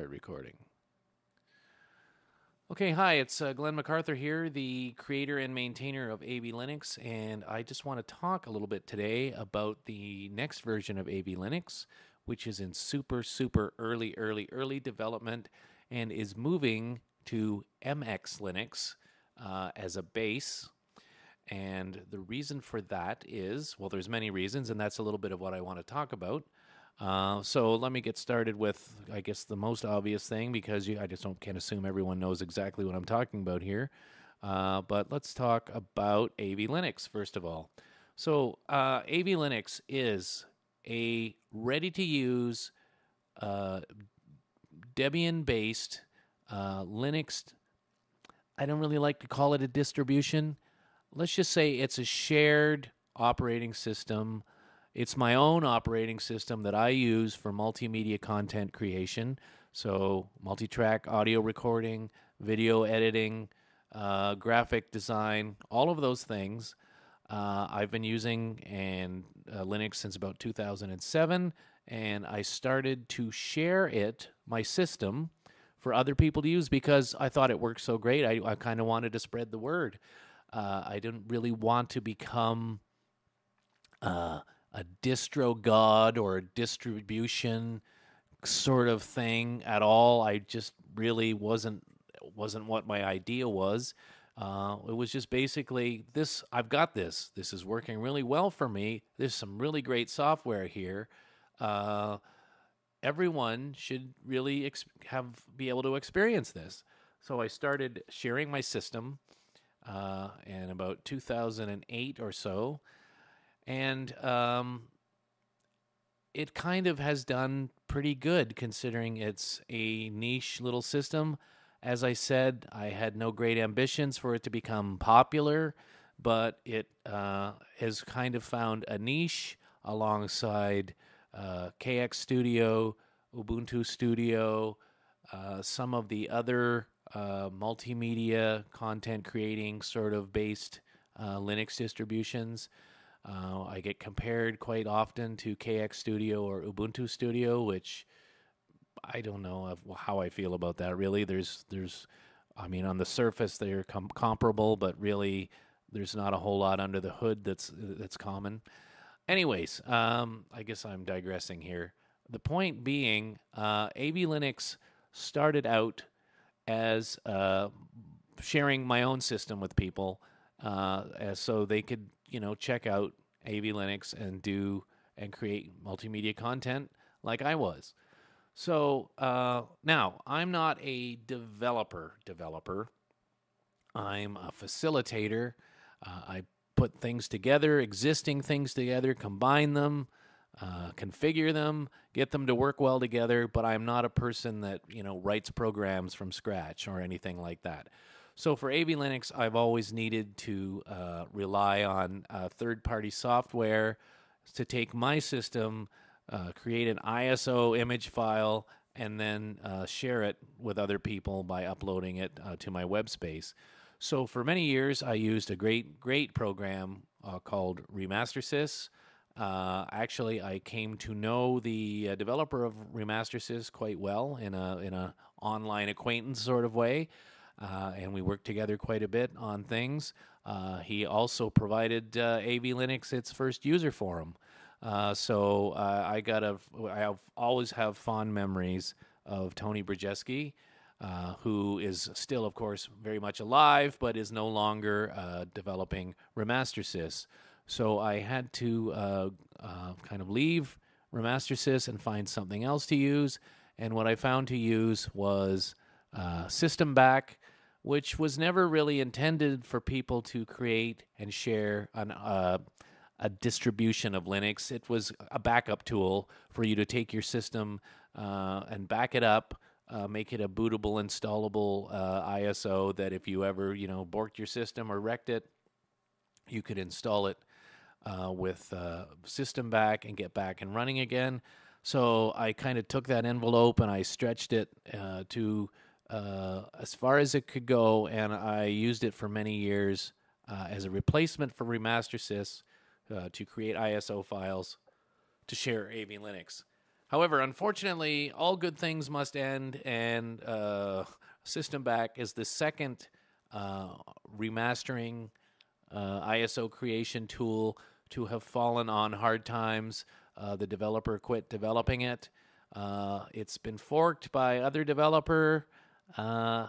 recording. Okay, hi, it's uh, Glen MacArthur here, the creator and maintainer of AV Linux, and I just want to talk a little bit today about the next version of AV Linux, which is in super, super early, early, early development and is moving to MX Linux uh, as a base. And the reason for that is well, there's many reasons, and that's a little bit of what I want to talk about. Uh, so let me get started with, I guess, the most obvious thing because you, I just don't can't assume everyone knows exactly what I'm talking about here. Uh, but let's talk about AV Linux first of all. So uh, AV Linux is a ready-to-use uh, Debian-based uh, Linux. I don't really like to call it a distribution. Let's just say it's a shared operating system it's my own operating system that I use for multimedia content creation. So, multi track audio recording, video editing, uh, graphic design, all of those things. Uh, I've been using and uh, Linux since about 2007, and I started to share it, my system, for other people to use because I thought it worked so great. I, I kind of wanted to spread the word. Uh, I didn't really want to become uh, a distro god or a distribution sort of thing at all. I just really wasn't wasn't what my idea was. Uh, it was just basically this. I've got this. This is working really well for me. There's some really great software here. Uh, everyone should really ex- have be able to experience this. So I started sharing my system uh, in about 2008 or so and um, it kind of has done pretty good considering it's a niche little system. As I said, I had no great ambitions for it to become popular, but it uh, has kind of found a niche alongside uh, KX Studio, Ubuntu Studio, uh, some of the other uh, multimedia content creating sort of based uh, Linux distributions. Uh, I get compared quite often to KX Studio or Ubuntu Studio, which I don't know how I feel about that. Really, there's there's, I mean, on the surface they're com- comparable, but really there's not a whole lot under the hood that's that's common. Anyways, um, I guess I'm digressing here. The point being, uh, AV Linux started out as uh, sharing my own system with people, uh, so they could you know, check out AV Linux and do and create multimedia content like I was. So uh, now I'm not a developer. Developer. I'm a facilitator. Uh, I put things together, existing things together, combine them, uh, configure them, get them to work well together. But I'm not a person that you know writes programs from scratch or anything like that. So for AV Linux, I've always needed to uh, rely on uh, third-party software to take my system, uh, create an ISO image file, and then uh, share it with other people by uploading it uh, to my web space. So for many years, I used a great, great program uh, called RemasterSys. actually, I came to know the developer of RemasterSys quite well in a in a online acquaintance sort of way uh, and we worked together quite a bit on things. Uh, he also provided uh, AV Linux its first user forum. Uh, so uh, I got a, I have always have fond memories of Tony Brijeski, uh, who is still, of course, very much alive, but is no longer developing RemasterSys. So I had to kind of leave RemasterSys and find something else to use. And what I found to use was uh, Systemback, which was never really intended for people to create and share an, uh, a distribution of Linux. It was a backup tool for you to take your system uh, and back it up. Uh, make it a bootable, installable uh, ISO that if you ever, you know, borked your system or wrecked it, you could install it uh, with uh, Systemback and get back and running again. So I kind of took that envelope and I stretched it to uh, as far as it could go, and I used it for many years uh, as a replacement for RemasterSys uh, to create ISO files to share AV Linux. However, unfortunately, all good things must end, and uh, Systemback is the second uh, remastering ISO creation tool to have fallen on hard times. The developer quit developing it. It's been forked by other developer. Uh,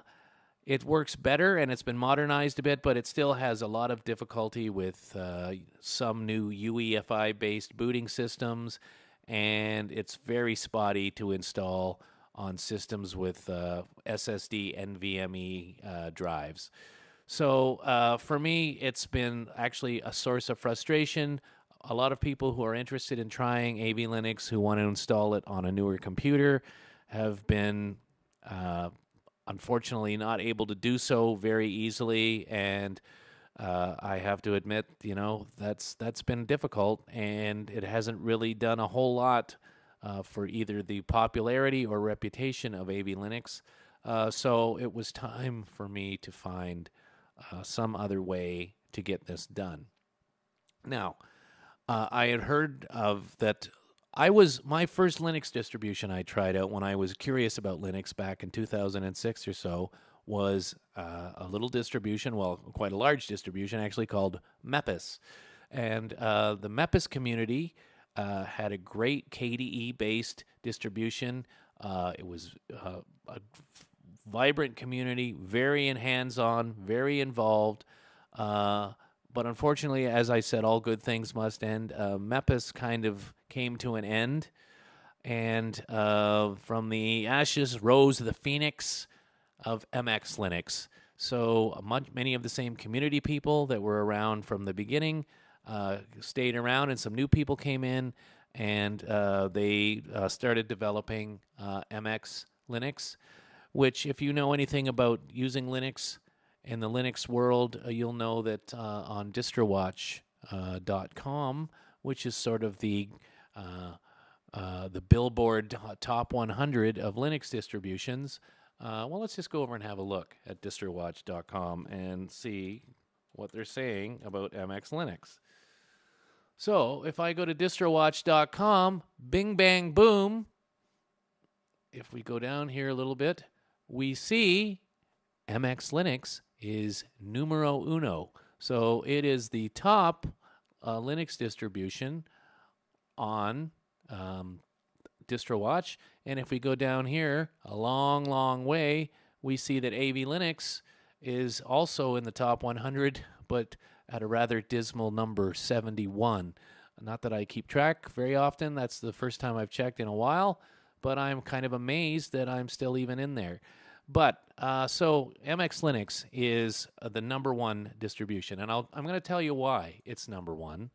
it works better and it's been modernized a bit, but it still has a lot of difficulty with uh, some new UEFI based booting systems, and it's very spotty to install on systems with uh, SSD NVMe uh, drives. So uh, for me, it's been actually a source of frustration. A lot of people who are interested in trying AV Linux who want to install it on a newer computer have been uh, unfortunately not able to do so very easily and uh, I have to admit, you know, that's that's been difficult, and it hasn't really done a whole lot uh, for either the popularity or reputation of AV Linux. Uh, so it was time for me to find uh, some other way to get this done. Now, uh, I had heard of that I was my first Linux distribution I tried out when I was curious about Linux back in 2006 or so was uh, a little distribution, well, quite a large distribution actually called Mepis. And uh, the Mepis community uh, had a great KDE based distribution. Uh, it was uh, a vibrant community, very hands on, very involved. Uh, but unfortunately, as I said, all good things must end. Uh, Mepis kind of came to an end, and uh, from the ashes rose the phoenix of MX Linux. So much, many of the same community people that were around from the beginning uh, stayed around, and some new people came in, and uh, they uh, started developing uh, MX Linux. Which, if you know anything about using Linux, in the Linux world, uh, you'll know that on distrowatch.com, which is sort of the uh, uh, the Billboard top 100 of Linux distributions. well, let's just go over and have a look at distrowatch.com and see what they're saying about MX Linux. So, if I go to distrowatch.com, bing bang boom, if we go down here a little bit, we see MX Linux is numero uno. So it is the top uh, Linux distribution on um, DistroWatch. And if we go down here a long, long way, we see that AV Linux is also in the top 100, but at a rather dismal number 71. Not that I keep track very often, that's the first time I've checked in a while, but I'm kind of amazed that I'm still even in there. But uh, so MX Linux is the number one distribution, and I'll, I'm going to tell you why it's number one.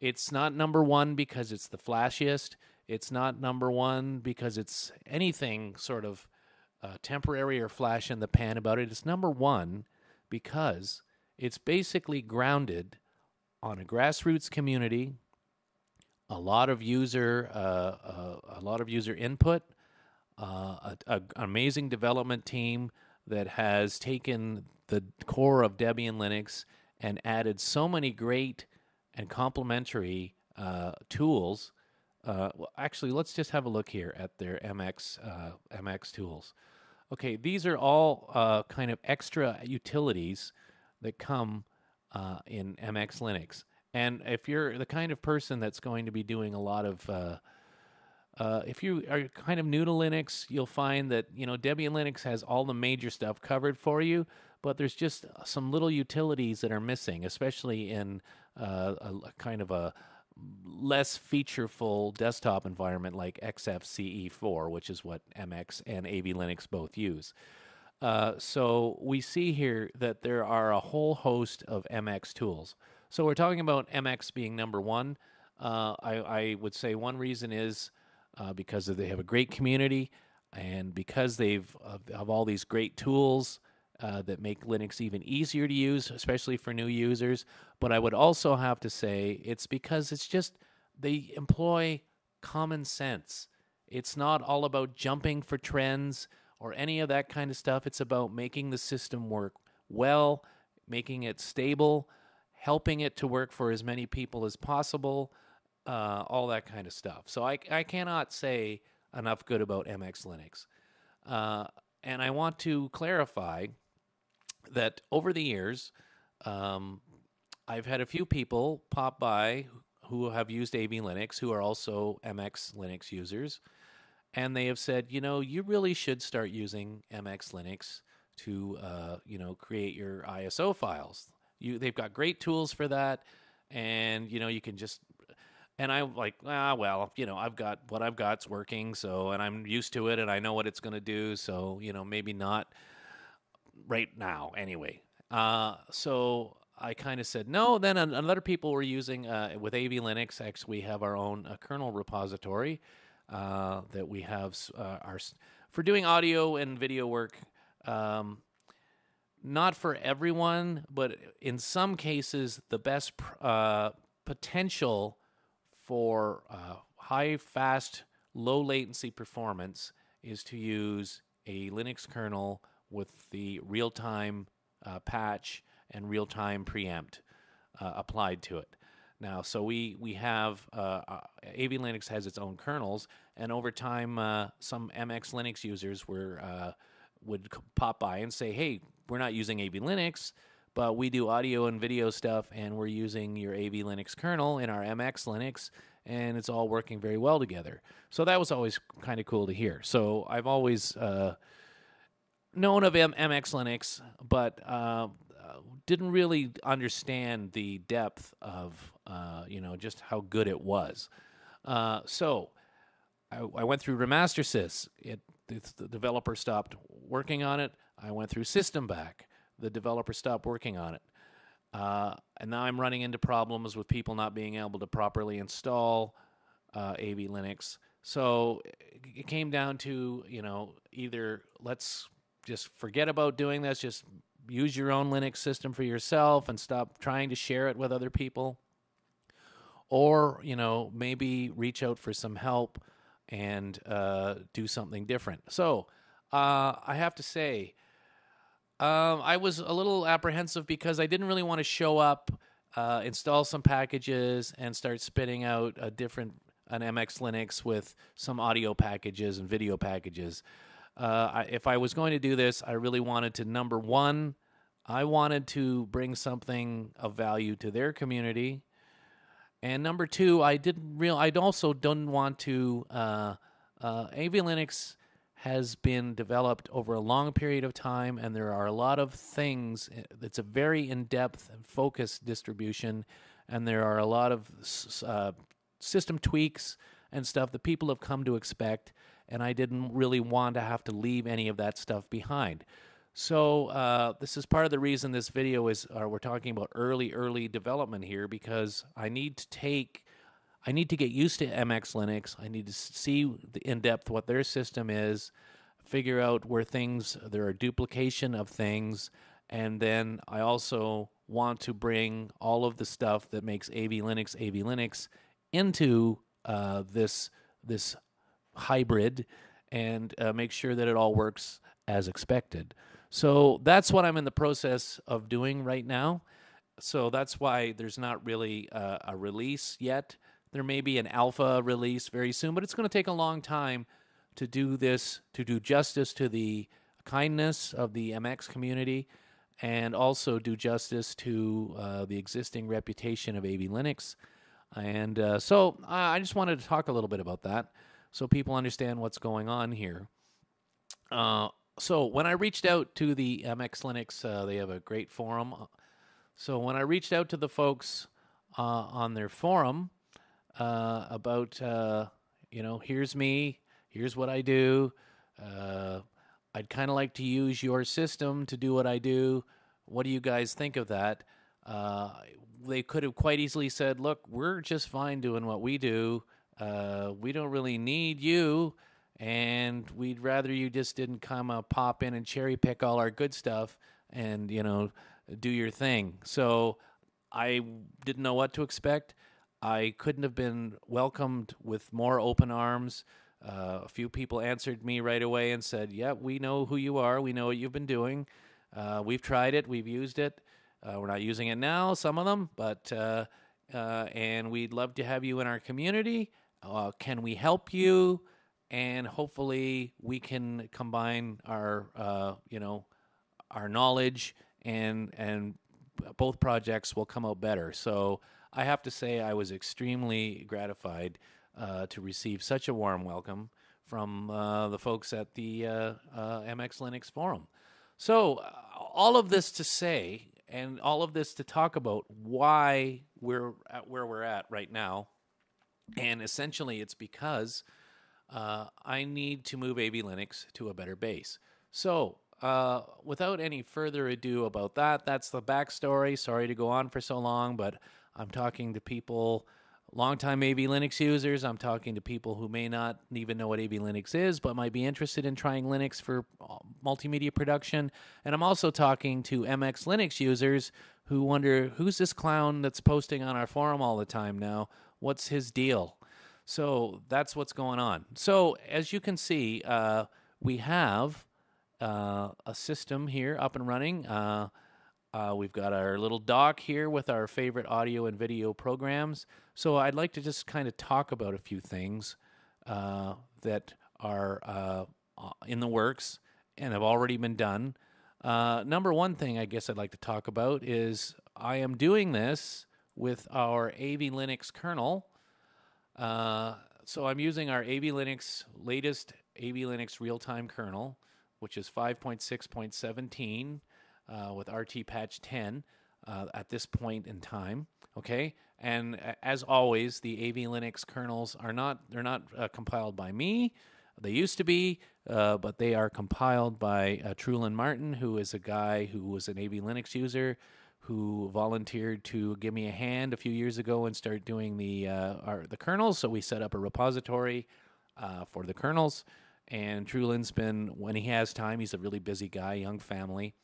It's not number one because it's the flashiest. It's not number one because it's anything sort of uh, temporary or flash in the pan about it. It's number one because it's basically grounded on a grassroots community, a lot of user, uh, uh, a lot of user input, uh, an amazing development team that has taken the core of Debian Linux and added so many great and complementary uh, tools. Uh, well, actually, let's just have a look here at their MX uh, MX tools. Okay, these are all uh, kind of extra utilities that come uh, in MX Linux. And if you're the kind of person that's going to be doing a lot of uh, if you are kind of new to Linux, you'll find that you know Debian Linux has all the major stuff covered for you, but there's just some little utilities that are missing, especially in uh, a, a, kind of a less featureful desktop environment like XFCE4, which is what MX and AV Linux both use. Uh, so we see here that there are a whole host of MX tools. So we're talking about MX being number one. Uh, I, I, would say one reason is uh, because they have a great community and because they've have all these great tools uh, that make Linux even easier to use, especially for new users. But I would also have to say it's because it's just they employ common sense. It's not all about jumping for trends or any of that kind of stuff. It's about making the system work well, making it stable, helping it to work for as many people as possible, uh, all that kind of stuff. So I, I cannot say enough good about MX Linux. Uh, and I want to clarify that over the years, um, I've had a few people pop by who have used AV Linux who are also MX Linux users. And they have said, you know, you really should start using MX Linux to, uh, you know, create your ISO files. You, they've got great tools for that, and you know, you can just and I'm like, ah, well, you know, I've got what I've got's working, so and I'm used to it, and I know what it's going to do, so you know, maybe not right now, anyway. Uh, so I kind of said no. Then another people were using uh, with AV Linux. X, we have our own uh, kernel repository uh, that we have uh, our for doing audio and video work. Um, not for everyone, but in some cases, the best uh, potential for uh, high, fast, low latency performance is to use a Linux kernel with the real time uh, patch and real time preempt uh, applied to it. Now, so we we have uh, uh AV Linux has its own kernels, and over time, uh, some MX Linux users were uh, would pop by and say, "Hey, we're not using AV Linux." But we do audio and video stuff, and we're using your AV Linux kernel in our MX Linux, and it's all working very well together. So that was always kind of cool to hear. So I've always uh, known of M- MX Linux, but uh, didn't really understand the depth of uh, you know just how good it was. Uh, so I, I, went through RemasterSys. It the developer stopped working on it. I went through Systemback the developer stopped working on it. Uh, and now I'm running into problems with people not being able to properly install uh, AV Linux. So it came down to, you know, either let's just forget about doing this, just use your own Linux system for yourself and stop trying to share it with other people. Or, you know, maybe reach out for some help and uh, do something different. So uh, I have to say, um, I was a little apprehensive because I didn't really want to show up, uh, install some packages, and start spitting out a different an MX Linux with some audio packages and video packages. Uh, I, if I was going to do this, I really wanted to number one, I wanted to bring something of value to their community, and number two, I didn't real. I also didn't want to. Uh, uh, AV Linux has been developed over a long period of time, and there are a lot of things. It's a very in depth and focused distribution, and there are a lot of uh, system tweaks and stuff that people have come to expect. And I didn't really want to have to leave any of that stuff behind. So uh, this is part of the reason this video is. Uh, we're talking about early, early development here because I need to take I need to get used to MX Linux. I need to see in depth what their system is, figure out where things there are duplication of things, and then I also want to bring all of the stuff that makes AV Linux AV Linux into uh, this this hybrid and uh, make sure that it all works as expected. So that's what I'm in the process of doing right now. So that's why there's not really uh, a release yet. There may be an alpha release very soon, but it's going to take a long time to do this, to do justice to the kindness of the MX community, and also do justice to uh, the existing reputation of AV Linux. And uh, so I just wanted to talk a little bit about that so people understand what's going on here. Uh, so when I reached out to the MX Linux, uh, they have a great forum. So when I reached out to the folks uh, on their forum, uh, about uh, you know here's me, here's what I do. Uh, I'd kind of like to use your system to do what I do. What do you guys think of that? Uh, they could have quite easily said, "Look, we're just fine doing what we do. Uh, we don't really need you." and we'd rather you just didn't come pop in and cherry pick all our good stuff and you know do your thing so i didn't know what to expect I couldn't have been welcomed with more open arms. Uh, a few people answered me right away and said, "Yeah, we know who you are. We know what you've been doing. Uh, we've tried it. We've used it. Uh, we're not using it now, some of them, but uh, uh, and we'd love to have you in our community. Uh, can we help you? And hopefully, we can combine our, you know, our knowledge and and both projects will come out better. So I have to say, I was extremely gratified uh, to receive such a warm welcome from uh, the folks at the uh, uh MX Linux Forum. So, uh, all of this to say, and all of this to talk about why we're at where we're at right now. And essentially, it's because uh, I need to move AV Linux to a better base. So, uh, without any further ado about that, that's the backstory. Sorry to go on for so long, but I'm talking to people, longtime AV Linux users. I'm talking to people who may not even know what AV Linux is, but might be interested in trying Linux for uh, multimedia production. And I'm also talking to MX Linux users who wonder who's this clown that's posting on our forum all the time now? What's his deal? So that's what's going on. So as you can see, uh, we have uh, a system here up and running. Uh, uh, we've got our little dock here with our favorite audio and video programs. So I'd like to just kind of talk about a few things uh, that are uh, in the works and have already been done. Uh, number one thing I guess I'd like to talk about is I am doing this with our AV Linux kernel. Uh, so I'm using our AV Linux latest AV Linux real time kernel, which is 5.6.17 uh, with RT patch 10 uh, at this point in time. Okay, and as always, the AV Linux kernels are not they're not uh, compiled by me. They used to be, uh, but they are compiled by uh, Trulan Martin, who is a guy who was an AV Linux user who volunteered to give me a hand a few years ago and start doing the uh, our, the kernels. So we set up a repository uh, for the kernels. And Trulan's been when he has time. He's a really busy guy, young family.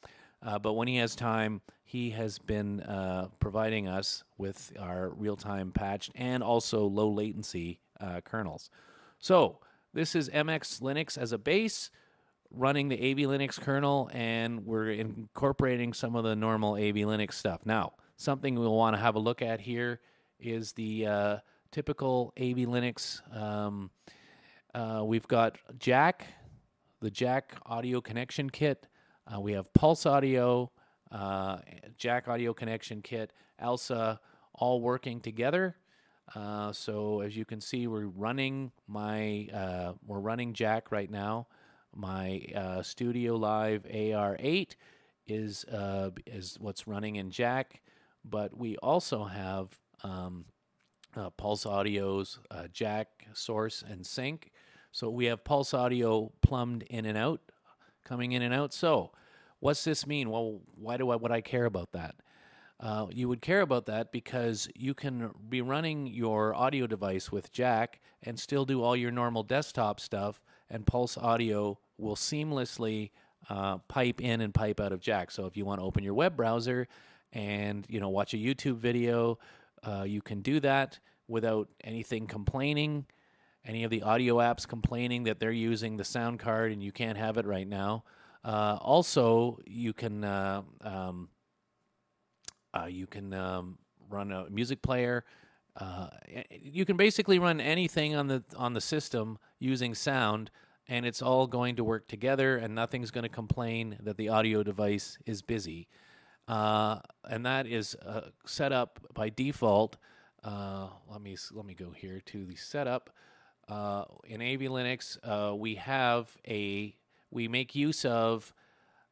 Uh, but when he has time, he has been uh, providing us with our real time patched and also low latency uh, kernels. So this is MX Linux as a base running the AV Linux kernel, and we're incorporating some of the normal AV Linux stuff. Now, something we'll want to have a look at here is the uh, typical AV Linux. Um, uh, we've got Jack, the Jack audio connection kit. Uh, we have Pulse Audio, uh, Jack Audio Connection Kit, ALSA, all working together. Uh, so as you can see, we're running my uh, we're running Jack right now. My uh, Studio Live AR8 is uh, is what's running in Jack, but we also have um, Pulse Audio's Jack source and sink. So we have Pulse Audio plumbed in and out coming in and out. So, what's this mean? Well, why do I would I care about that? Uh, you would care about that because you can be running your audio device with Jack and still do all your normal desktop stuff, and Pulse Audio will seamlessly uh, pipe in and pipe out of Jack. So if you want to open your web browser and you know watch a YouTube video, uh, you can do that without anything complaining any of the audio apps complaining that they're using the sound card and you can't have it right now. Uh, also, you can uh, um, uh, you can um, run a music player. Uh, you can basically run anything on the on the system using sound, and it's all going to work together, and nothing's going to complain that the audio device is busy. Uh, and that is uh, set up by default. let me let me go here to the setup uh, in AV Linux, uh, we have a we make use of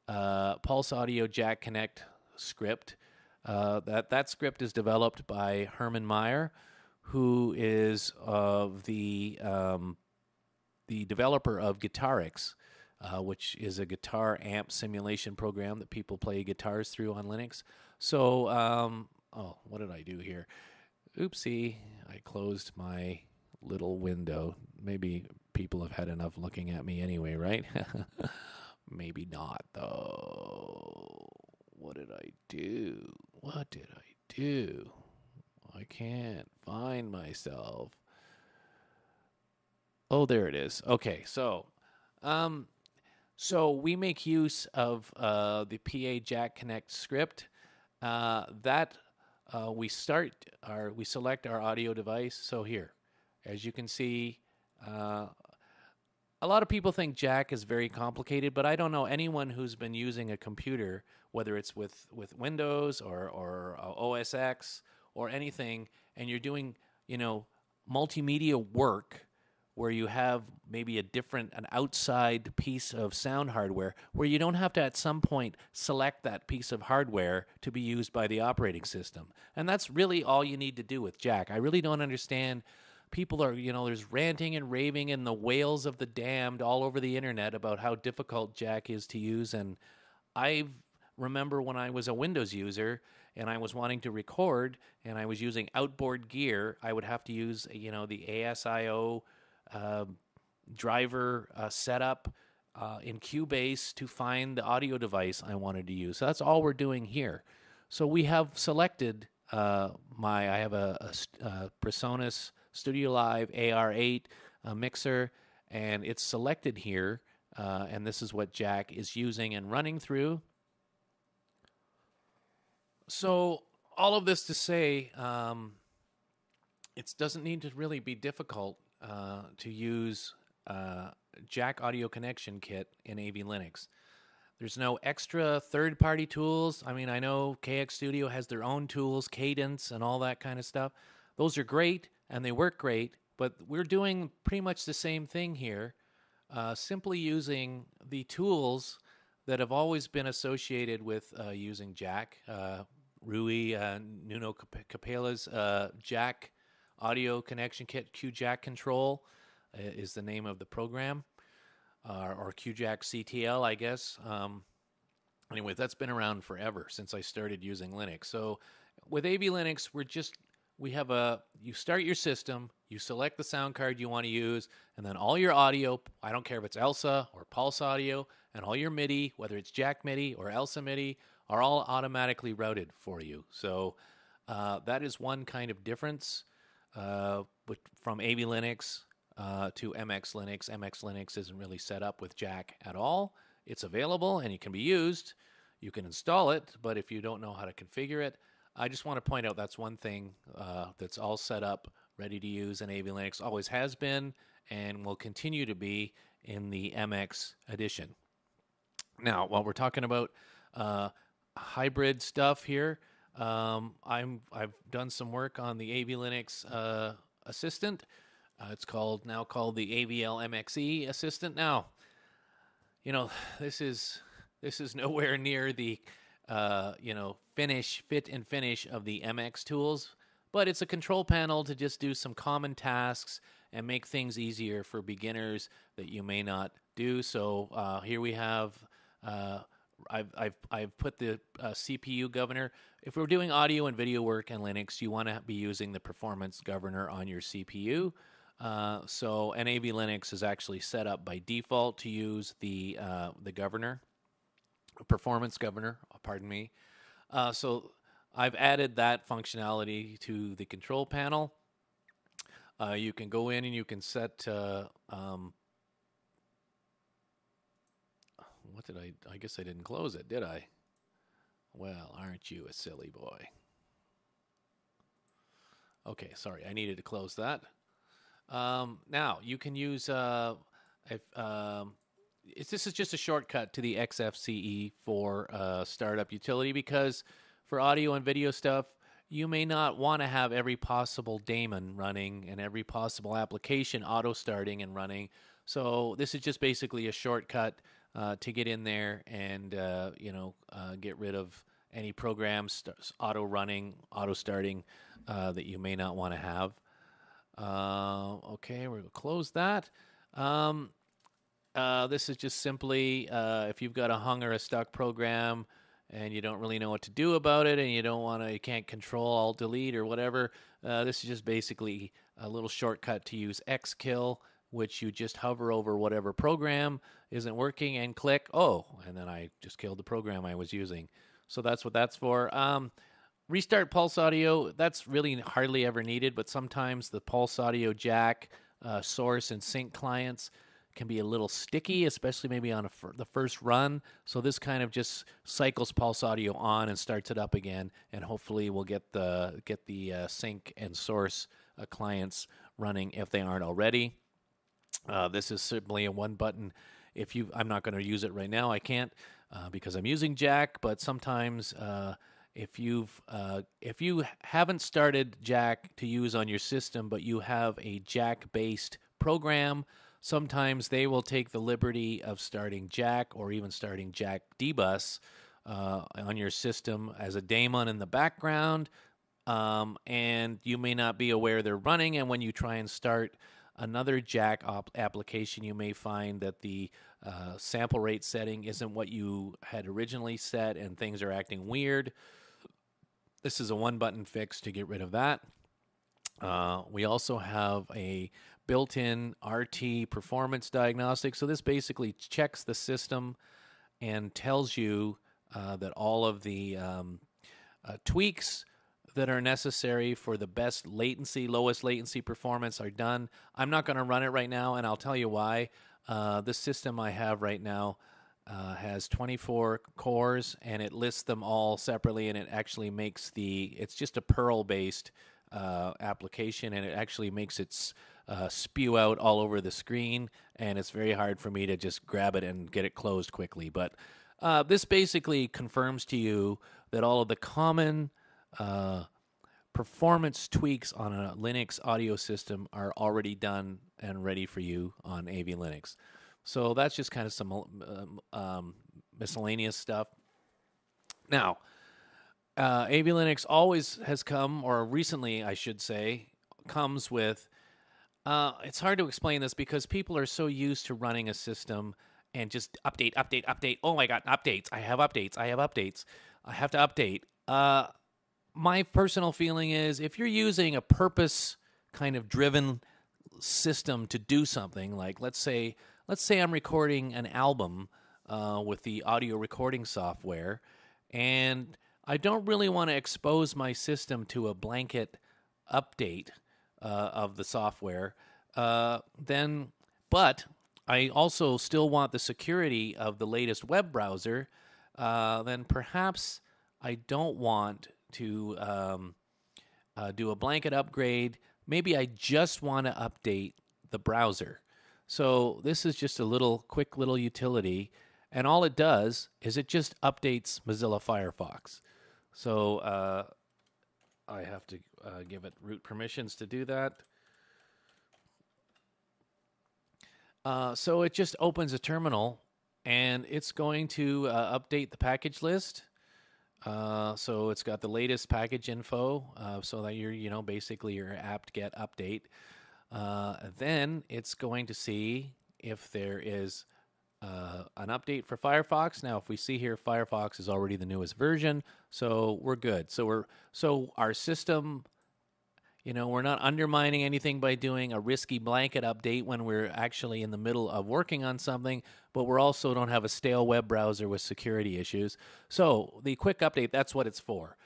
uh, Pulse Audio Jack Connect script. Uh, that that script is developed by Hermann Meyer, who is of the um, the developer of Guitarix, uh, which is a guitar amp simulation program that people play guitars through on Linux. So, um, oh, what did I do here? Oopsie, I closed my little window. Maybe people have had enough looking at me anyway, right? Maybe not, though. What did I do? What did I do? I can't find myself. Oh, there it is. Okay, so, um, so we make use of uh, the PA Jack Connect script. Uh, that uh, we start our we select our audio device. So here, as you can see, uh, a lot of people think Jack is very complicated, but I don't know anyone who's been using a computer, whether it's with with Windows or or uh, OS X or anything, and you're doing you know multimedia work where you have maybe a different an outside piece of sound hardware where you don't have to at some point select that piece of hardware to be used by the operating system. And that's really all you need to do with jack. I really don't understand people are you know there's ranting and raving and the wails of the damned all over the internet about how difficult jack is to use and i remember when i was a windows user and I was wanting to record and I was using outboard gear, I would have to use you know the ASIO uh, driver uh, setup uh, in Cubase to find the audio device I wanted to use. So that's all we're doing here. So we have selected uh, my, I have a, a, a, PreSonus Studio Live AR8 mixer, and it's selected here. Uh, and this is what Jack is using and running through. So all of this to say, um, it doesn't need to really be difficult uh, to use uh, Jack Audio Connection Kit in AV Linux. There's no extra third party tools. I mean, I know KX Studio has their own tools, Cadence, and all that kind of stuff. Those are great and they work great, but we're doing pretty much the same thing here, uh, simply using the tools that have always been associated with uh, using Jack. Uh, Rui uh, Nuno Capela's uh, Jack audio connection kit QJack control uh, is the name of the program, or QJack CTL, I guess. Um, anyway, that's been around forever since I started using Linux. So with AV Linux, we're just we have a you start your system, you select the sound card you want to use, and then all your audio, I don't care if it's ALSA or Pulse Audio, and all your MIDI, whether it's Jack MIDI or ALSA MIDI, are all automatically routed for you. So uh, that is one kind of difference uh, from AV Linux uh, to MX Linux. MX Linux isn't really set up with Jack at all. It's available and it can be used. You can install it, but if you don't know how to configure it, I just want to point out that's one thing uh, that's all set up, ready to use in AV Linux, always has been, and will continue to be in the MX edition. Now, while we're talking about uh, hybrid stuff here, um, I'm I've done some work on the AV Linux uh, assistant. Uh, it's called now called the AVL MXE assistant. Now, you know this is this is nowhere near the uh, you know finish fit and finish of the MX tools, but it's a control panel to just do some common tasks and make things easier for beginners that you may not do. So uh, here we have uh, I've I've I've put the uh, CPU governor. If we're doing audio and video work in Linux, you want to be using the performance governor on your CPU. Uh, so NAV Linux is actually set up by default to use the the governor, performance governor. Pardon me. Uh, so I've added that functionality to the control panel. Uh, you can go in and you can set uh, um, what did I? I guess I didn't close it, did I? Well, aren't you a silly boy? Okay, sorry, I needed to close that. Um, now you can use uh, if um, this is just a shortcut to the XFCE for uh, startup utility because for audio and video stuff, you may not want to have every possible daemon running and every possible application auto starting and running. So this is just basically a shortcut uh, to get in there and uh, you know uh, get rid of any programs auto running, auto starting uh, that you may not want to have. Uh, okay, we're gonna close that. Um, uh, this is just simply if you've got a hung or a stuck program and you don't really know what to do about it and you don't want to you can't control alt delete or whatever uh, this is just basically a little shortcut to use xkill which you just hover over whatever program isn't working and click, oh, and then I just killed the program I was using. So that's what that's for. Um, restart Pulse Audio, that's really hardly ever needed, but sometimes the Pulse Audio jack, uh, source, and sink clients can be a little sticky, especially maybe on fir- the first run. So this kind of just cycles Pulse Audio on and starts it up again, and hopefully we'll get the get the uh, sink and source uh, clients running if they aren't already. Uh, this is simply a one button. If you, I'm not going to use it right now. I can't uh, because I'm using Jack. But sometimes, uh, if you've uh, if you haven't started Jack to use on your system, but you have a Jack-based program, sometimes they will take the liberty of starting Jack or even starting Jack dbus uh, on your system as a daemon in the background. Um, and you may not be aware they're running. And when you try and start another Jack op- application, you may find that the uh, sample rate setting isn't what you had originally set, and things are acting weird. This is a one button fix to get rid of that. Uh, we also have a built in RT performance diagnostic. So, this basically checks the system and tells you uh, that all of the um, uh, tweaks that are necessary for the best latency, lowest latency performance are done. I'm not going to run it right now, and I'll tell you why. Uh, the system I have right now uh, has 24 cores, and it lists them all separately, and it actually makes the. It's just a Perl based uh, application, and it actually makes it uh, spew out all over the screen, and it's very hard for me to just grab it and get it closed quickly. But uh, this basically confirms to you that all of the common uh, performance tweaks on a Linux audio system are already done and ready for you on AV Linux. So that's just kind of some um, miscellaneous stuff. Now, uh, AV Linux always has come, or recently, I should say, comes with. Uh, it's hard to explain this because people are so used to running a system and just update, update, update. Oh, my God, updates. I have updates. I have updates. I have to update. Uh, my personal feeling is if you're using a purpose kind of driven system to do something, like let's say let's say I'm recording an album uh, with the audio recording software, and I don't really want to expose my system to a blanket update uh, of the software. Uh, then, but I also still want the security of the latest web browser. Uh, then perhaps I don't want to um, uh, do a blanket upgrade. Maybe I just want to update the browser. So this is just a little quick little utility. And all it does is it just updates Mozilla Firefox. So uh, I have to uh, give it root permissions to do that. Uh, so it just opens a terminal and it's going to uh, update the package list uh, so it's got the latest package info, uh, so that you're, you know, basically your apt get update. Then it's going to see if there is uh, an update for Firefox. Now, if we see here, Firefox is already the newest version, so we're good. So we're so our system you know, we're not undermining anything by doing a risky blanket update when we're actually in the middle of working on something, but we're also don't have a stale web browser with security issues. So the quick update, that's what it's for.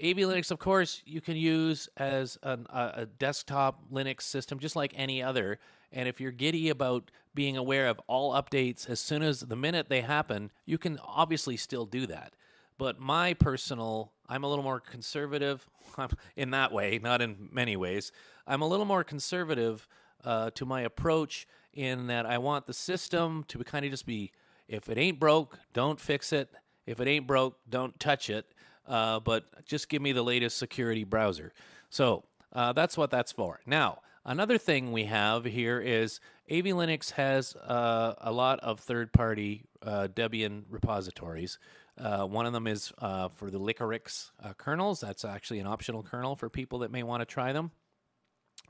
AV Linux, of course, you can use as an, a, a desktop Linux system just like any other. And if you're giddy about being aware of all updates as soon as the minute they happen, you can obviously still do that. But my personal, I'm a little more conservative in that way, not in many ways. I'm a little more conservative uh, to my approach in that I want the system to kind of just be if it ain't broke, don't fix it. If it ain't broke, don't touch it. Uh, but just give me the latest security browser. So uh, that's what that's for. Now, another thing we have here is AV Linux has uh, a lot of third party uh, Debian repositories. Uh, one of them is uh, for the Liquorix uh, kernels. That's actually an optional kernel for people that may want to try them.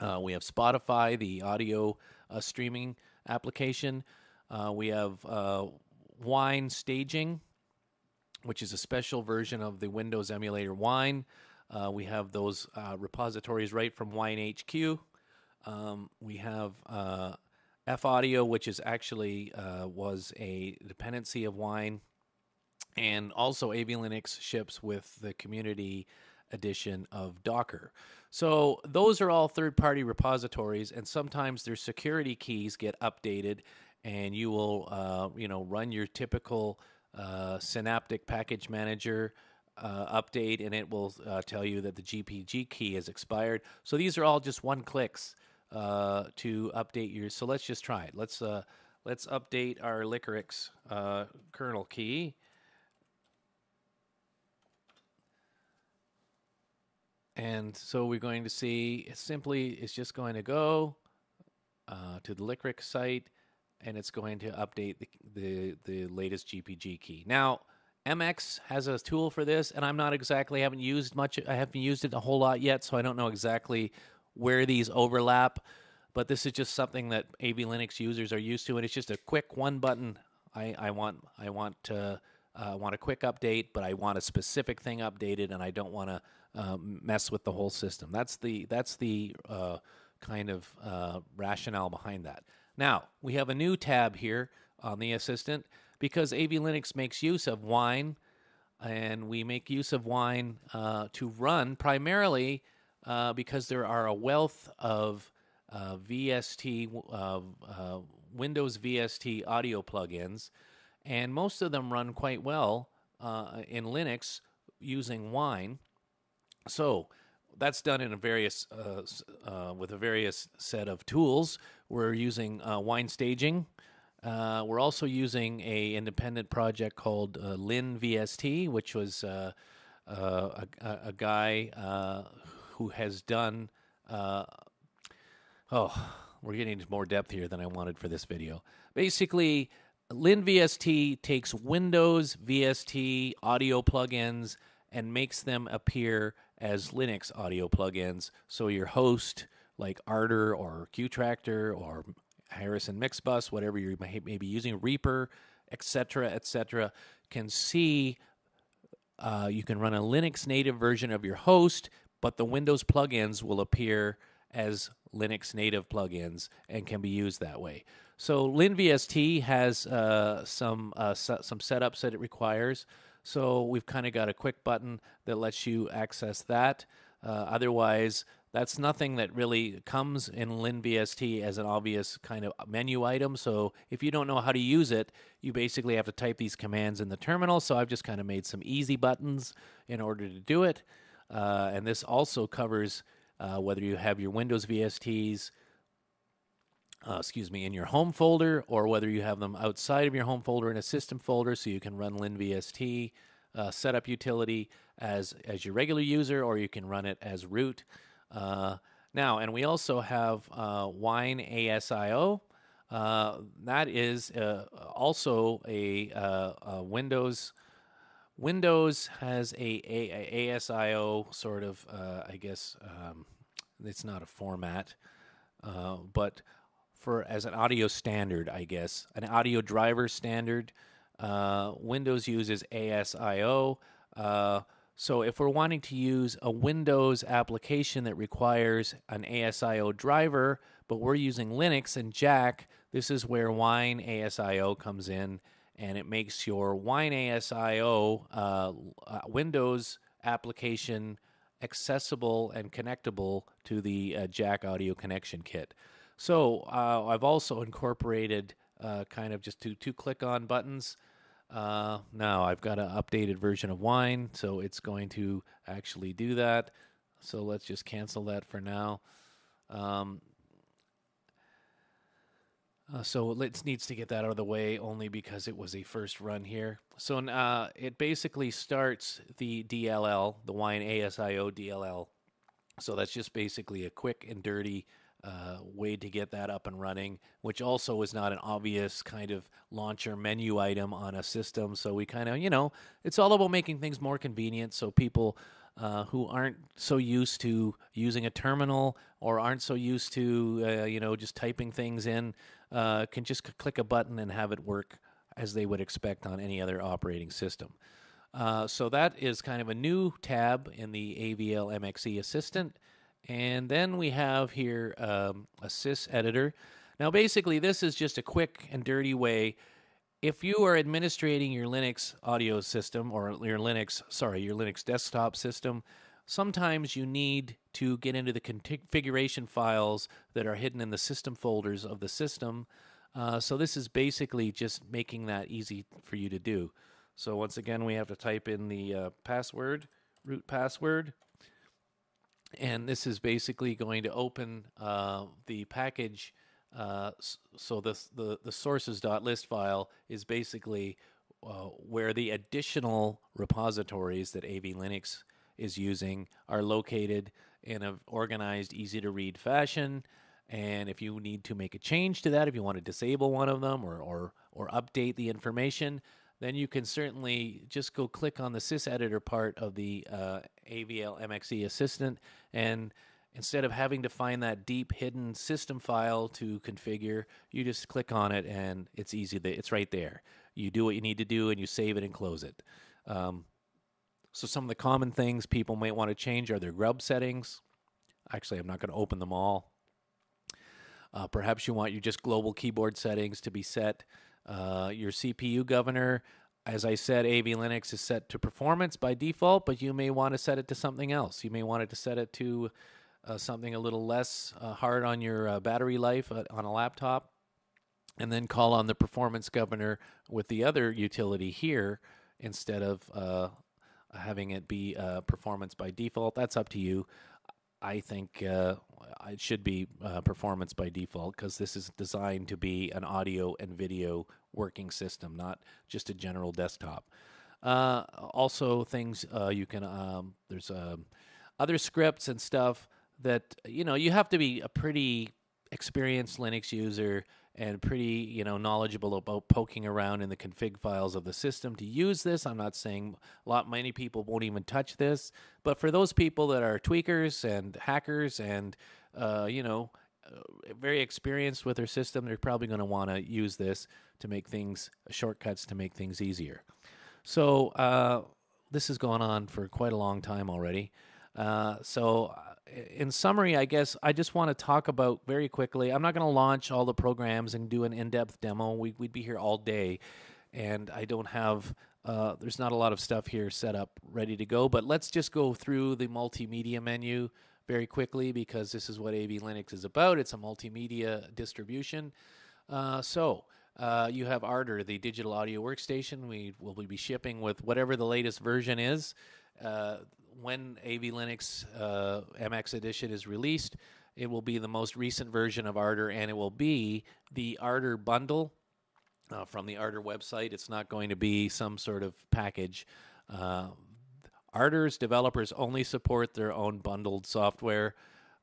Uh, we have Spotify, the audio streaming application. We have Wine Staging, which is a special version of the Windows emulator Wine. we have those repositories right from Wine HQ. Um, we have F Audio, which is actually was a dependency of Wine and also AV Linux ships with the community edition of Docker. So those are all third-party repositories, and sometimes their security keys get updated, and you will, uh, you know, run your typical uh, Synaptic Package Manager uh, update, and it will uh, tell you that the GPG key has expired. So these are all just one clicks uh, to update your. So let's just try it. Let's uh, let's update our Liquorix kernel key. And so we're going to see it simply it's just going to go uh, to the Liquorix site and it's going to update the, the, the latest GPG key. Now, MX has a tool for this, and I'm not exactly haven't used much. I haven't used it a whole lot yet, so I don't know exactly where these overlap. But this is just something that AV Linux users are used to, and it's just a quick one button. I, I want I want to uh, want a quick update, but I want a specific thing updated, and I don't want to um, mess with the whole system. That's the that's the uh, kind of uh, rationale behind that. Now we have a new tab here on the assistant because AV Linux makes use of Wine, and we make use of Wine uh, to run primarily uh, because there are a wealth of uh, VST Windows VST audio plugins, and most of them run quite well in Linux using Wine. So that's done in a various uh, uh, with a various set of tools. We're using uh, wine staging. Uh, we're also using a independent project called uh, LinVST, which was uh, a, a, guy who has done. oh, we're getting into more depth here than I wanted for this video. Basically, LinVST takes Windows VST audio plugins and makes them appear as Linux audio plugins. So your host, like Ardour or Qtractor or Harrison Mixbus, whatever you may be using, Reaper, etc., etc., can see. Uh, you can run a Linux native version of your host, but the Windows plugins will appear as Linux native plugins and can be used that way. So LinVST has uh, some uh, some setups that it requires. So we've kind of got a quick button that lets you access that. Uh, otherwise, that's nothing that really comes in LinVST as an obvious kind of menu item. So if you don't know how to use it, you basically have to type these commands in the terminal. So I've just kind of made some easy buttons in order to do it. Uh, and this also covers uh, whether you have your Windows VSTs, uh, excuse me, in your home folder or whether you have them outside of your home folder in a system folder so you can run linvst uh, setup utility as, as your regular user or you can run it as root. Uh, now, and we also have uh, Wine ASIO. That is also a, a, Windows. Windows has a, a, a ASIO sort of, I guess, um, it's not a format, but for as an audio standard, I guess, an audio driver standard. Uh, Windows uses ASIO. Uh, so if we're wanting to use a Windows application that requires an ASIO driver, but we're using Linux and Jack, this is where Wine ASIO comes in, and it makes your Wine ASIO uh, uh, Windows application accessible and connectable to the uh, Jack Audio Connection Kit. So uh, I've also incorporated uh, kind of just two two click on buttons. Uh, now I've got an updated version of Wine, so it's going to actually do that. So let's just cancel that for now. Um, uh, so it needs to get that out of the way only because it was a first run here. So uh, it basically starts the DLL, the Wine ASIO DLL. So that's just basically a quick and dirty uh, way to get that up and running, which also is not an obvious kind of launcher menu item on a system. So we kind of, you know, it's all about making things more convenient so people uh, who aren't so used to using a terminal or aren't so used to, uh, you know, just typing things in uh, can just click a button and have it work as they would expect on any other operating system. Uh, so that is kind of a new tab in the AVL MXE Assistant. And then we have here um, a sys editor. Now, basically, this is just a quick and dirty way. If you are administrating your Linux audio system or your Linux, sorry, your Linux desktop system, sometimes you need to get into the configuration files that are hidden in the system folders of the system. Uh, so this is basically just making that easy for you to do. So once again, we have to type in the uh, password, root password. And this is basically going to open uh, the package. Uh, so the, the, the sources.list file is basically uh, where the additional repositories that AV Linux is using are located in an organized, easy to read fashion. And if you need to make a change to that, if you want to disable one of them or, or, or update the information, then you can certainly just go click on the syseditor part of the uh, AVL MXE Assistant. And instead of having to find that deep hidden system file to configure, you just click on it and it's easy. It's right there. You do what you need to do and you save it and close it. Um, so some of the common things people might want to change are their grub settings. Actually, I'm not going to open them all. Uh, perhaps you want your just global keyboard settings to be set. Uh, your CPU governor, as I said, AV Linux is set to performance by default, but you may want to set it to something else. You may want it to set it to uh, something a little less uh, hard on your uh, battery life uh, on a laptop, and then call on the performance governor with the other utility here instead of having it be uh, performance by default. That's up to you. I think uh, it should be uh, performance by default because this is designed to be an audio and video working system, not just a general desktop. Uh, also, things uh, you can um, there's um, other scripts and stuff that you know you have to be a pretty experienced Linux user and pretty you know knowledgeable about poking around in the config files of the system to use this. I'm not saying a lot many people won't even touch this but for those people that are tweakers and hackers and uh, you know uh, very experienced with their system they're probably going to want to use this to make things shortcuts to make things easier. So uh, this has gone on for quite a long time already. Uh, so in summary, I guess I just want to talk about very quickly. I'm not going to launch all the programs and do an in depth demo. We, would be here all day, and I don't have, uh, there's not a lot of stuff here set up ready to go. But let's just go through the multimedia menu very quickly because this is what AV Linux is about. It's a multimedia distribution. Uh, so, uh, you have Ardour, the digital audio workstation. We will be shipping with whatever the latest version is. Uh, when AV Linux uh, MX Edition is released, it will be the most recent version of Ardour, and it will be the Ardour bundle uh, from the Ardour website. It's not going to be some sort of package. Uh, Ardour's developers only support their own bundled software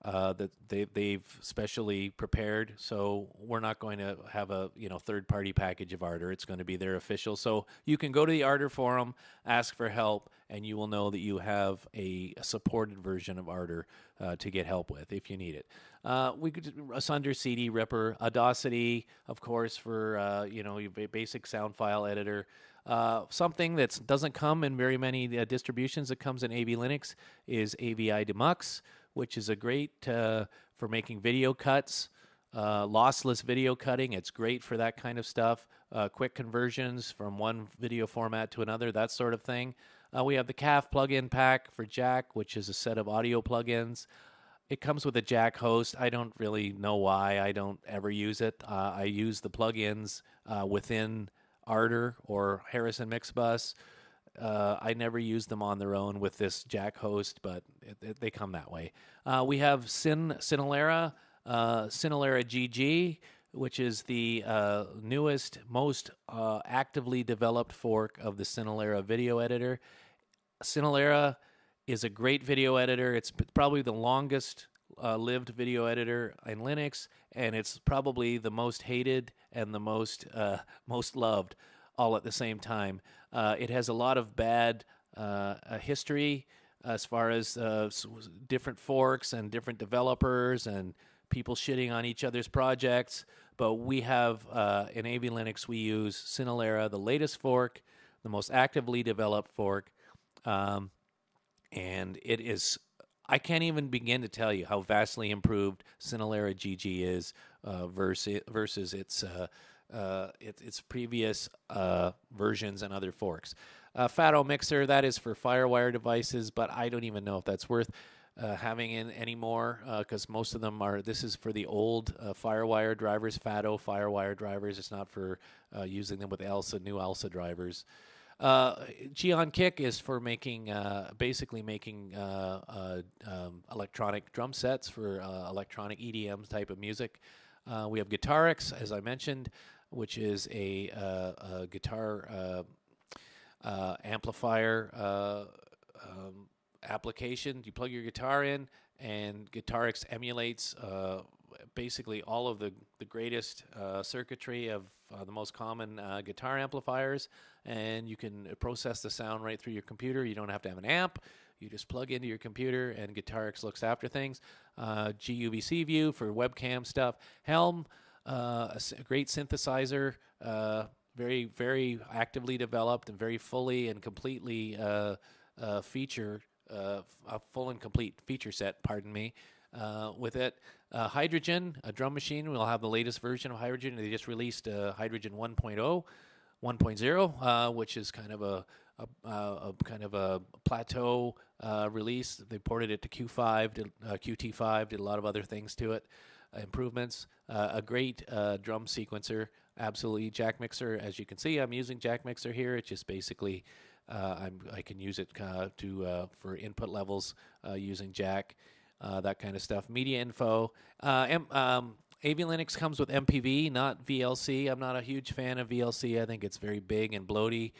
uh, that they, they've specially prepared. So we're not going to have a you know third party package of Ardour. It's going to be their official. So you can go to the Ardour forum, ask for help, and you will know that you have a, supported version of Ardour uh, to get help with if you need it. Uh, we could Asunder CD Ripper, Audacity, of course, for uh, you know your basic sound file editor. Uh, something that doesn't come in very many uh, distributions that comes in AV Linux is Avidemux which is a great uh, for making video cuts, uh, lossless video cutting. It's great for that kind of stuff. Uh, quick conversions from one video format to another, that sort of thing. Uh, we have the Calf plugin pack for Jack, which is a set of audio plugins. It comes with a Jack host. I don't really know why. I don't ever use it. Uh, I use the plugins uh, within Ardour or Harrison Mixbus. Uh, I never use them on their own with this Jack host, but it, they come that way. Uh, we have Sin Cinelerra, uh, Cinelerra GG, which is the uh, newest, most uh, actively developed fork of the Cinelerra video editor. Cinelerra is a great video editor. It's probably the longest uh, lived video editor in Linux, and it's probably the most hated and the most uh, most loved all at the same time. It has a lot of bad history as far as uh, different forks and different developers and people shitting on each other's projects. But we have uh, in AV Linux, we use Cinelerra, the latest fork, the most actively developed fork, um, and it is. I can't even begin to tell you how vastly improved Cinelerra GG is uh, versus versus its uh, uh, it, its previous uh, versions and other forks. Uh, FFADO mixer that is for FireWire devices, but I don't even know if that's worth uh, having in anymore because uh, most of them are. This is for the old uh, FireWire drivers, FFADO FireWire drivers. It's not for uh, using them with ALSA, new ALSA drivers. Uh, Geonkick is for making, uh, basically making um, electronic drum sets for electronic EDM type of music. we have Guitarix, as I mentioned, which is a, a guitar amplifier. Um, application. You plug your guitar in, and Guitarix emulates uh, basically all of the, the greatest uh, circuitry of uh, the most common uh, guitar amplifiers, and you can process the sound right through your computer. You don't have to have an amp. You just plug into your computer, and Guitarix looks after things. Uh, guvcview for webcam stuff. Helm, uh, a, great synthesizer very very actively developed and very fully and completely uh, uh, feature uh, a full and complete feature set, pardon me, uh, with it. Uh, Hydrogen, a drum machine, we'll have the latest version of Hydrogen. They just released uh, Hydrogen 1.0, 1.0, uh, which is kind of a, a, a, kind of a plateau release. They ported it to Q5, did, Qt5, did a lot of other things to it, improvements. a great drum sequencer, absolutely. Jack Mixer, as you can see, I'm using Jack Mixer here. It's just basically uh, i can use it uh, to uh, for input levels using Jack, that kind of stuff. Media info. M- um, AV-Linux comes with MPV, not VLC. I'm not a huge fan of VLC. I think it's very big and bloaty,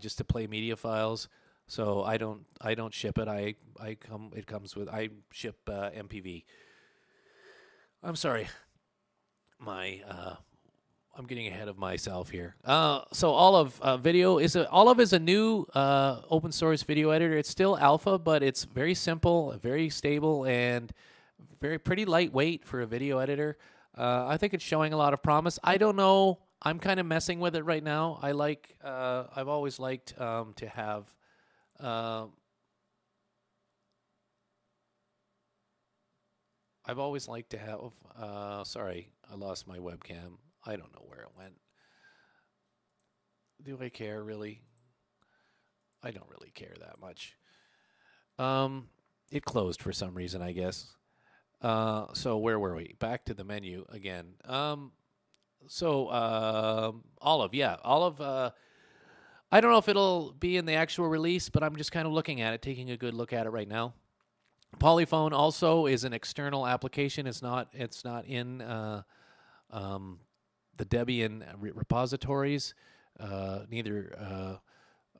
just to play media files. So I don't I don't ship it. I I come it comes with I ship uh, MPV. I'm sorry, my uh, I'm getting ahead of myself here. Uh, so Olive uh, Video is a Olive is a new uh, open source video editor. It's still alpha, but it's very simple, very stable, and very pretty lightweight for a video editor. Uh, I think it's showing a lot of promise. I don't know. I'm kind of messing with it right now. I like. Uh, I've always liked um, to have. Uh, I've always liked to have. sorry, I lost my webcam. I don't know where it went. Do I care really? I don't really care that much. Um, it closed for some reason, I guess. Uh, so where were we? Back to the menu again. Um, so uh, Olive, yeah, Olive. Uh, I don't know if it'll be in the actual release, but I'm just kind of looking at it, taking a good look at it right now. Polyphone also is an external application. It's not. It's not in. Uh, um, the Debian repositories. Uh, neither uh,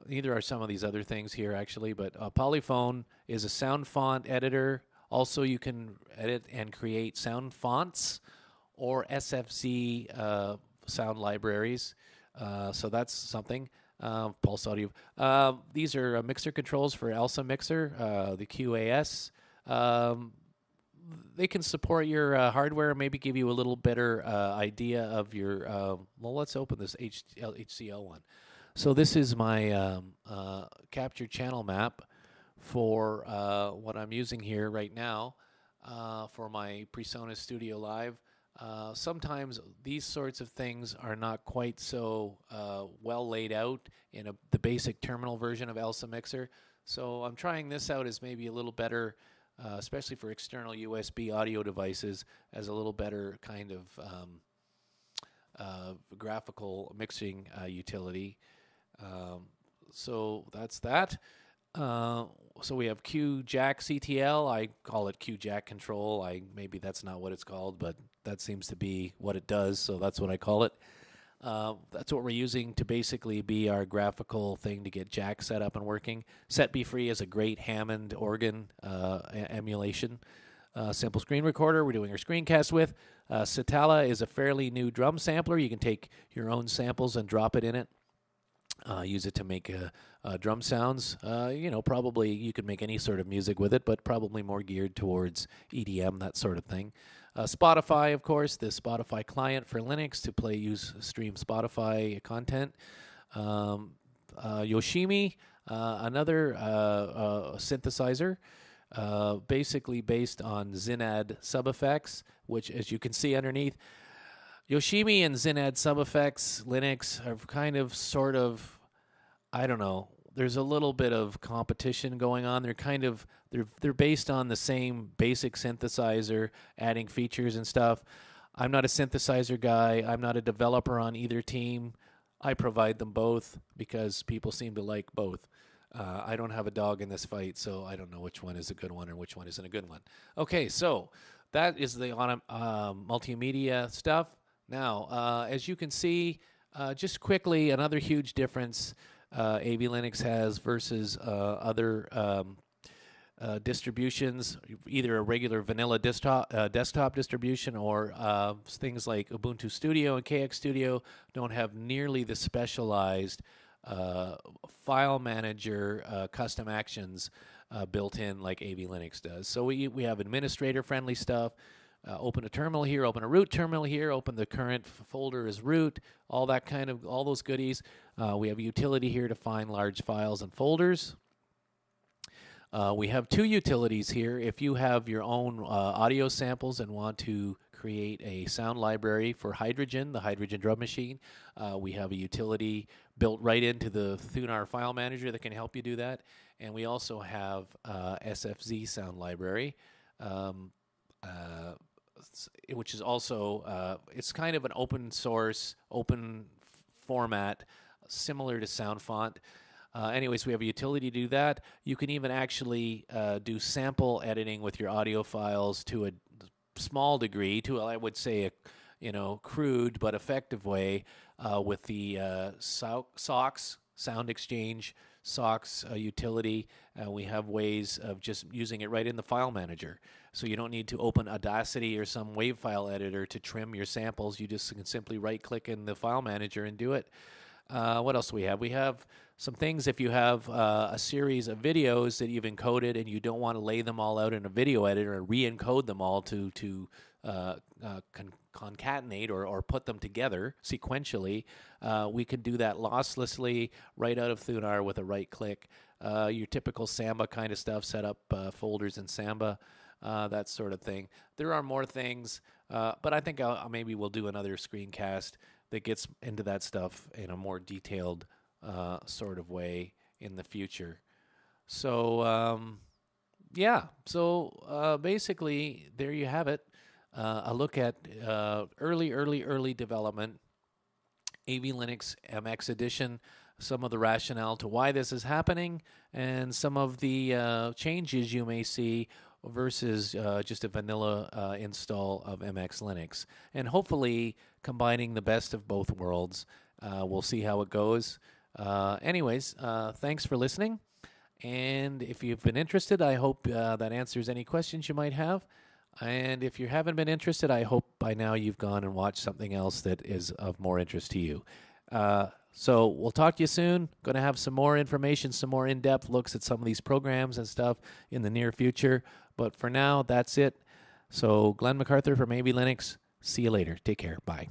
neither are some of these other things here actually, but uh, Polyphone is a sound font editor. Also, you can edit and create sound fonts or SFC uh, sound libraries. Uh, so that's something. Uh, Pulse Audio. these are mixer controls for ALSA Mixer, the QAS. Um, they can support your uh, hardware, maybe give you a little better uh, idea of your. Uh, well, let's open this HCL, one. So this is my um, uh, captured channel map for uh, what I'm using here right now uh, for my PreSonus Studio Live. sometimes these sorts of things are not quite so well laid out in a, the basic terminal version of ALSA Mixer. So I'm trying this out as maybe a little better uh, especially for external USB audio devices, as a little better kind of um, uh, graphical mixing uh, utility. Um, so that's that. Uh, so we have QjackCtl. I call it Q Jack Control. I maybe that's not what it's called, but that seems to be what it does. So that's what I call it. Uh, that's what we're using to basically be our graphical thing to get Jack set up and working. setBfree is a great Hammond organ uh, emulation. Uh, simple screen recorder we're doing our screencast with. Uh, Sitala is a fairly new drum sampler. You can take your own samples and drop it in it. Uh, use it to make uh, drum sounds. you know, probably you could make any sort of music with it, but probably more geared towards EDM, that sort of thing. Uh, Spotify, of course, the Spotify client for Linux to play, use, stream Spotify content. Um, uh, Yoshimi, uh, another uh, uh, synthesizer, uh, basically based on ZynAddSubFX, which, as you can see underneath, Yoshimi and ZynAddSubFX Linux are kind of sort of I don't know. There's a little bit of competition going on. They're kind of they're they're based on the same basic synthesizer, adding features and stuff. I'm not a synthesizer guy. I'm not a developer on either team. I provide them both because people seem to like both. Uh, I don't have a dog in this fight, so I don't know which one is a good one and which one isn't a good one. Okay, so that is the on uh, multimedia stuff. Now, uh, as you can see, uh, just quickly, another huge difference uh, AV Linux has versus uh, other um, uh, distributions, either a regular vanilla desktop, uh, desktop distribution or things like Ubuntu Studio and KXStudio don't have nearly the specialized file manager custom actions built in like AV Linux does. So we, we have administrator friendly stuff. Uh, open a terminal here, open a root terminal here, open the current folder as root, all that kind of, all those goodies. Uh, we have a utility here to find large files and folders. Uh, we have two utilities here. If you have your own uh, audio samples and want to create a sound library for Hydrogen, the Hydrogen drum machine, uh, we have a utility built right into the Thunar file manager that can help you do that. And we also have uh, SFZ sound library. Um, which is also uh, it's kind of an open source, open f- format, similar to SoundFont. Uh, anyways, we have a utility to do that. You can even actually uh, do sample editing with your audio files to a small degree, to I would say a you know crude but effective way uh, with the uh, so- SOX Sound Exchange SOX uh, utility. We have ways of just using it right in the file manager. So you don't need to open Audacity or some wave file editor to trim your samples. You just can simply right click in the file manager and do it. Uh, what else do we have? We have some things if you have uh, a series of videos that you've encoded and you don't want to lay them all out in a video editor and re-encode them all to to uh, uh con- concatenate or, or put them together sequentially, uh, we can do that losslessly right out of Thunar with a right click. Uh, your typical Samba kind of stuff, set up folders in Samba. That sort of thing. There are more things, but I think I'll, maybe we'll do another screencast that gets into that stuff in a more detailed uh, sort of way in the future. So, um, yeah, so uh, basically, there you have it. Uh, a look at uh, early, early, early development, AV Linux MX Edition, some of the rationale to why this is happening, and some of the uh, changes you may see versus uh, just a vanilla uh, install of MX Linux. And hopefully, combining the best of both worlds. Uh, we'll see how it goes. Uh, anyways, uh, thanks for listening. And if you've been interested, I hope uh, that answers any questions you might have. And if you haven't been interested, I hope by now you've gone and watched something else that is of more interest to you. So we'll talk to you soon. Going to have some more information, some more in depth looks at some of these programs and stuff in the near future. But for now, that's it. So Glen MacArthur from AV Linux. See you later. Take care. Bye.